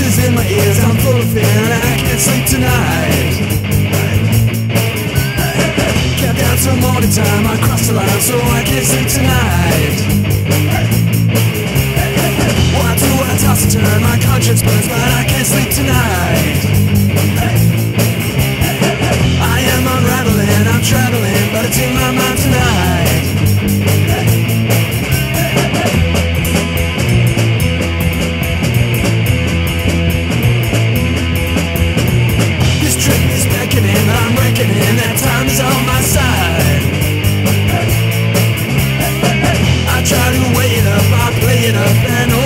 in my ears, I'm full of fear and I can't sleep tonight. Kept down till morning time, I crossed the line, so I can't sleep tonight. Why do I toss and turn? My conscience burns, but I can't sleep tonight. up and